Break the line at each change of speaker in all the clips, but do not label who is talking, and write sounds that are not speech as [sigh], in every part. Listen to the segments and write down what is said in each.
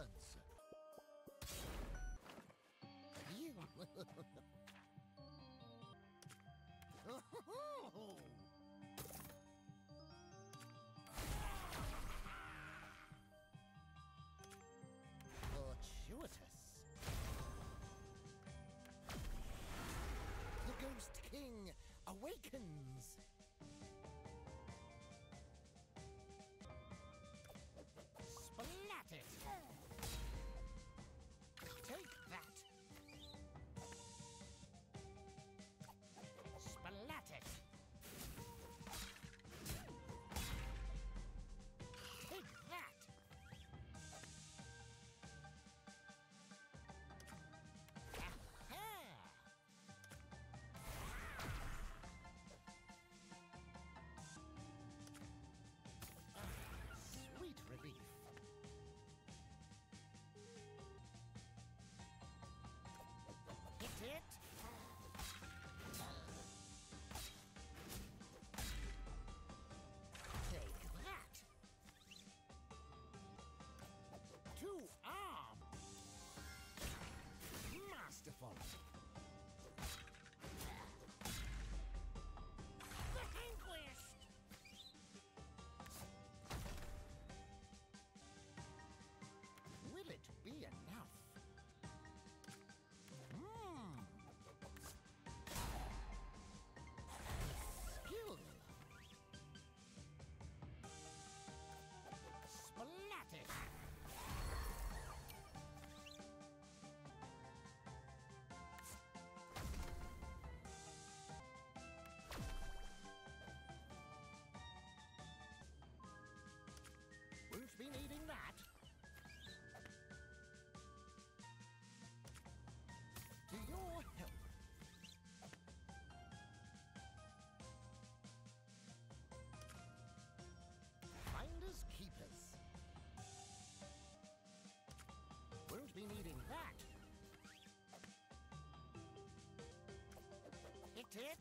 balance. Fortuitous. The Ghost King awakens. Got it?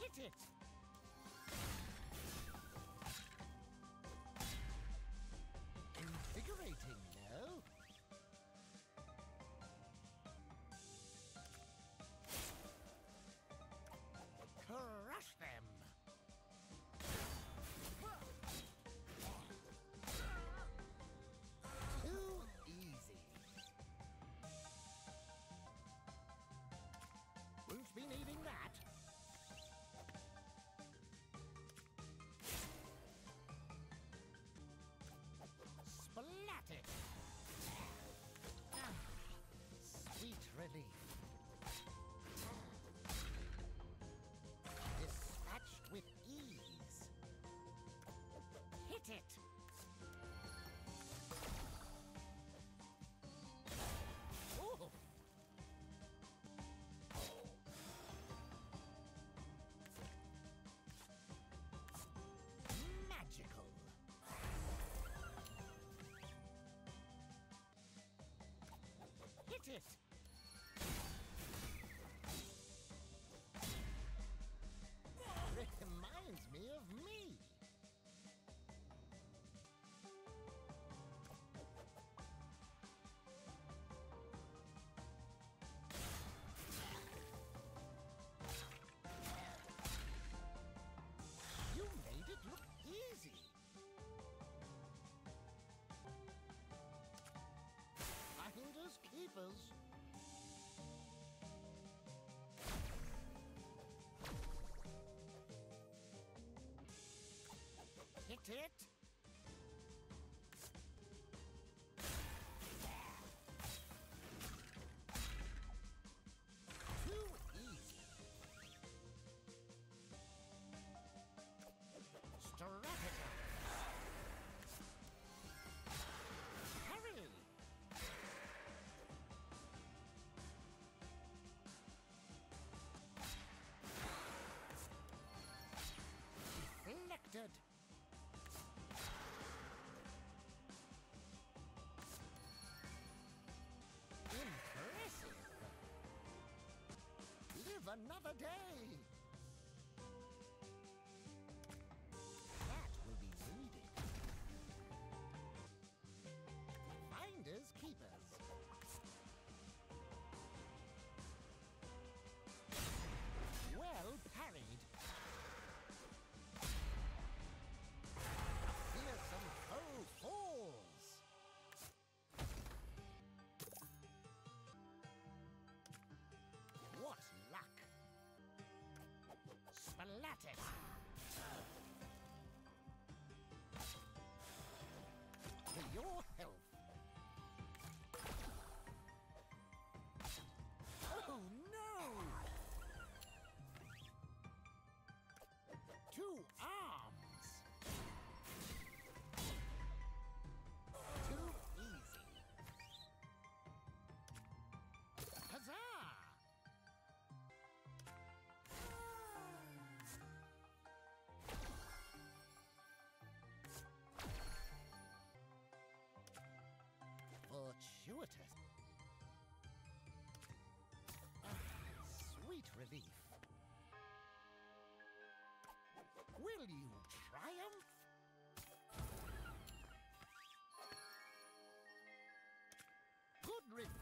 [laughs] Hit it! greatest! it? another day. Splat it. Fortuitous. Ah, sweet relief. Will you triumph? Good riddance.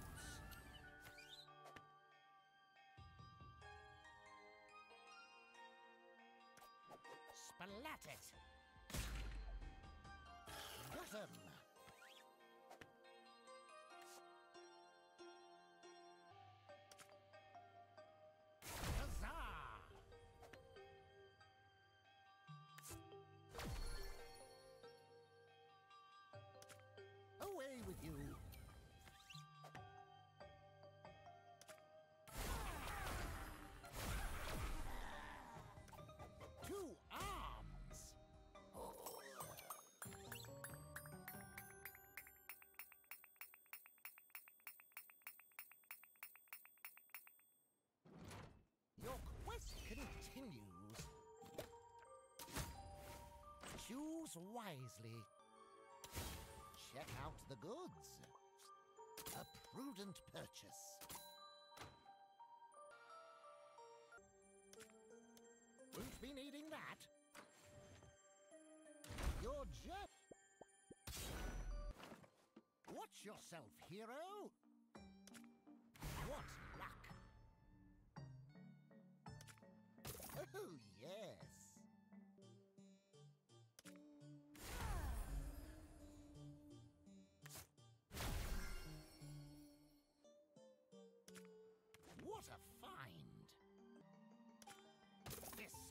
Splat it. Got 'em. Choose wisely. Check out the goods. A prudent purchase. Won't be needing that. Your jet. Watch yourself, hero. What luck. Oh, yes.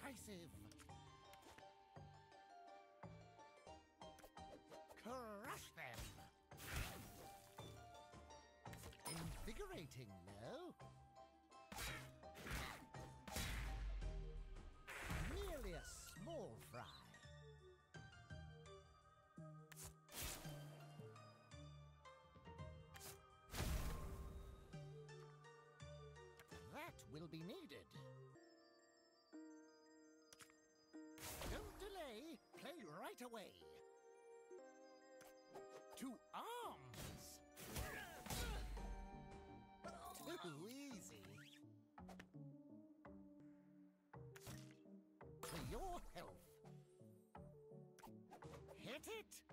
Decisive! Crush them! Invigorating, no? Merely a small fry. That will be needed. Don't play right away. To arms! Too easy. For your health. Hit it!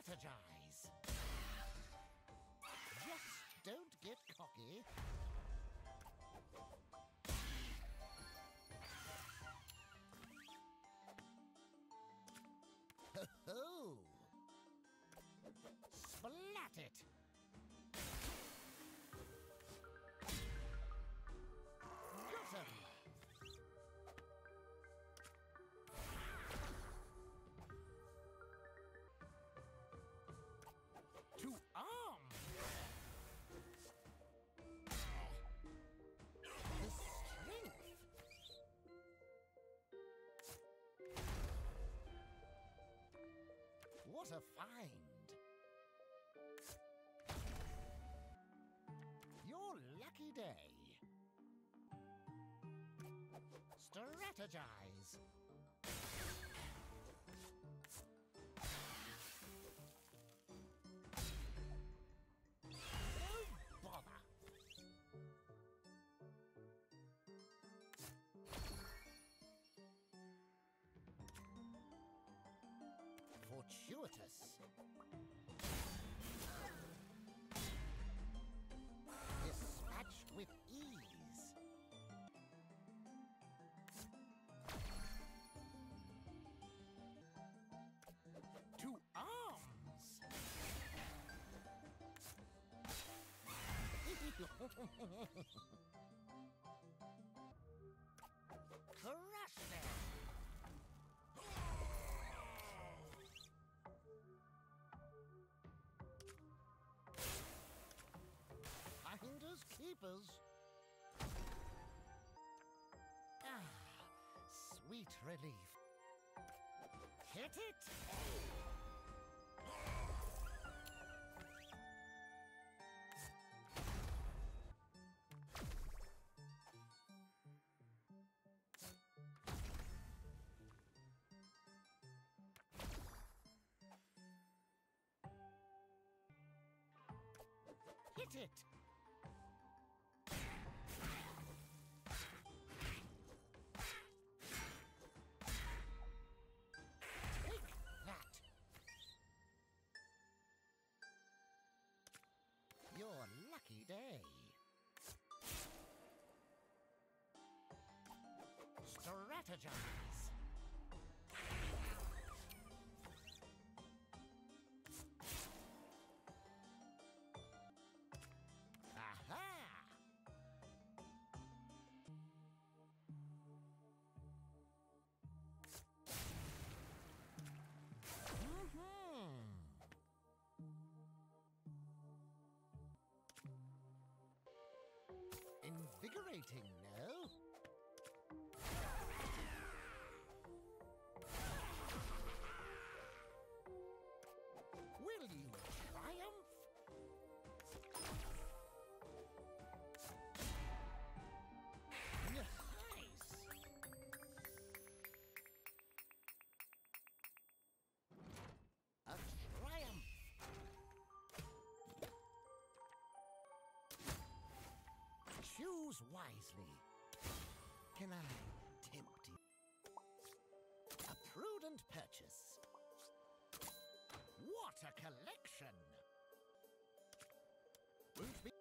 Strategize! Just don't get cocky. Ho ho! Splat it! Find! Your lucky day. Strategize. fortuitous. Dispatched with ease. To arms! [laughs] Keepers. Ah, sweet relief. Hit it! Hit it! Lucky day. Strategize! Invigorating, no? wisely. Can I tempt you? A prudent purchase. What a collection! Won't be